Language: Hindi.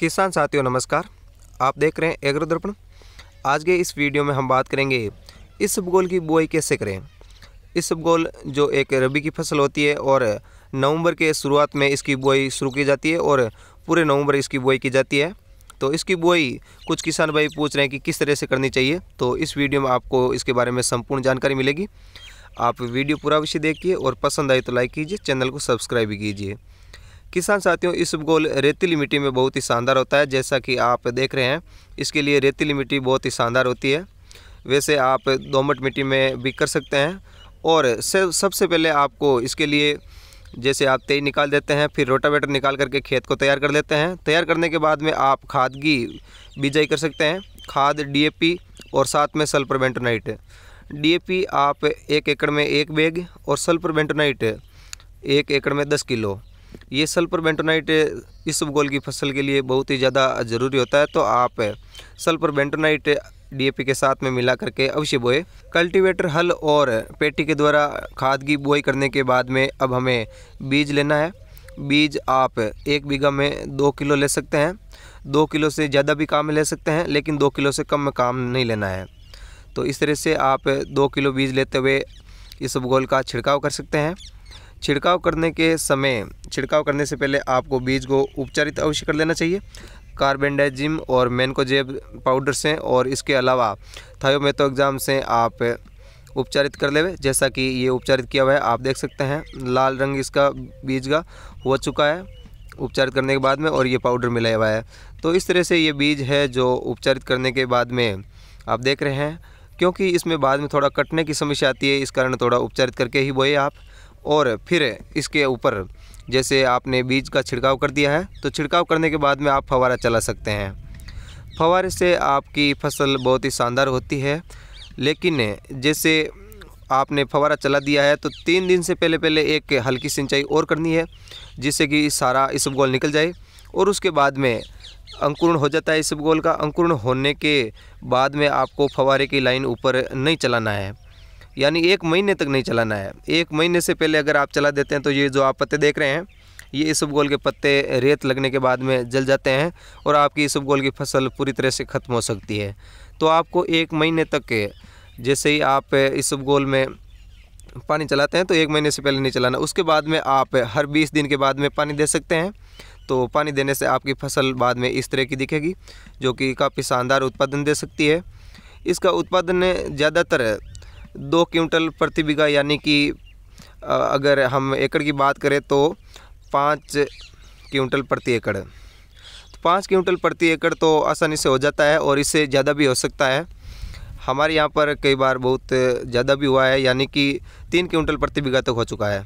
किसान साथियों, नमस्कार। आप देख रहे हैं एग्रो दर्पण आज के इस वीडियो में हम बात करेंगे इस उपगोल की बुआई कैसे करें। इस उपगोल जो एक रबी की फ़सल होती है और नवंबर के शुरुआत में इसकी बुआई शुरू की जाती है और पूरे नवंबर इसकी बुआई की जाती है। तो इसकी बुआई कुछ किसान भाई पूछ रहे हैं कि किस तरह से करनी चाहिए। तो इस वीडियो में आपको इसके बारे में संपूर्ण जानकारी मिलेगी। आप वीडियो पूरा विषय देखिए और पसंद आए तो लाइक कीजिए, चैनल को सब्सक्राइब भी कीजिए। किसान साथियों, इस उपगोल रेतीली मिट्टी में बहुत ही शानदार होता है, जैसा कि आप देख रहे हैं। इसके लिए रेतीली मिट्टी बहुत ही शानदार होती है। वैसे आप दोमट मिट्टी में भी कर सकते हैं। और सबसे पहले आपको इसके लिए जैसे आप तेई निकाल देते हैं, फिर रोटावेटर निकाल करके खेत को तैयार कर लेते हैं। तैयार करने के बाद में आप खाद की बिजाई कर सकते हैं। खाद डीएपी और साथ में सल्फ़र बेंटोनाइट। डीएपी आप एक एकड़ में एक बैग और सल्फ़र बेंटोनाइट एक एकड़ में दस किलो। ये सल्फ़र बेंटोनाइट इस गोल की फ़सल के लिए बहुत ही ज़्यादा ज़रूरी होता है तो आप सल्फ़र बेंटोनाइट डीएपी के साथ में मिला करके अवश्य बोए। कल्टीवेटर हल और पेटी के द्वारा खाद की बुआई करने के बाद में अब हमें बीज लेना है। बीज आप एक बीघा में दो किलो ले सकते हैं। दो किलो से ज़्यादा भी काम ले सकते हैं, लेकिन दो किलो से कम में काम नहीं लेना है। तो इस तरह से आप दो किलो बीज लेते हुए इस उपगोल का छिड़काव कर सकते हैं। छिड़काव करने के समय, छिड़काव करने से पहले आपको बीज को उपचारित अवश्य कर लेना चाहिए। कार्बेंडाजिम और मैनकोजेब पाउडर से और इसके अलावा थायोमेथो एग्ज़ाम से आप उपचारित कर लेवे। जैसा कि ये उपचारित किया हुआ है, आप देख सकते हैं, लाल रंग इसका बीज का हो चुका है, उपचारित करने के बाद में और ये पाउडर मिलाया हुआ है। तो इस तरह से ये बीज है जो उपचारित करने के बाद में आप देख रहे हैं, क्योंकि इसमें बाद में थोड़ा कटने की समस्या आती है, इस कारण थोड़ा उपचारित करके ही बोए आप। और फिर इसके ऊपर जैसे आपने बीज का छिड़काव कर दिया है तो छिड़काव करने के बाद में आप फवारा चला सकते हैं। फवारे से आपकी फ़सल बहुत ही शानदार होती है, लेकिन जैसे आपने फवारा चला दिया है तो तीन दिन से पहले पहले एक हल्की सिंचाई और करनी है, जिससे कि सारा इसबगोल निकल जाए और उसके बाद में अंकुरण हो जाता है इसबगोल का। अंकुरण होने के बाद में आपको फवारे की लाइन ऊपर नहीं चलाना है। यानी एक महीने तक नहीं चलाना है। एक महीने से पहले अगर आप चला देते हैं तो ये जो आप पत्ते देख रहे हैं, ये इसबगोल के पत्ते रेत लगने के बाद में जल जाते हैं और आपकी इसबगोल की फ़सल पूरी तरह से ख़त्म हो सकती है। तो आपको एक महीने तक जैसे ही आप इसबगोल में पानी चलाते हैं तो एक महीने से पहले नहीं चलाना। उसके बाद में आप हर बीस दिन के बाद में पानी दे सकते हैं। तो पानी देने से आपकी फ़सल बाद में इस तरह की दिखेगी, जो कि काफ़ी शानदार उत्पादन दे सकती है। इसका उत्पादन ज़्यादातर दो क्विंटल प्रति बीघा, यानी कि अगर हम एकड़ की बात करें तो पाँच क्विंटल प्रति एकड़। तो पाँच क्विंटल प्रति एकड़ तो आसानी से हो जाता है और इससे ज़्यादा भी हो सकता है। हमारे यहाँ पर कई बार बहुत ज़्यादा भी हुआ है, यानी कि तीन क्विंटल प्रति बीघा तक हो चुका है।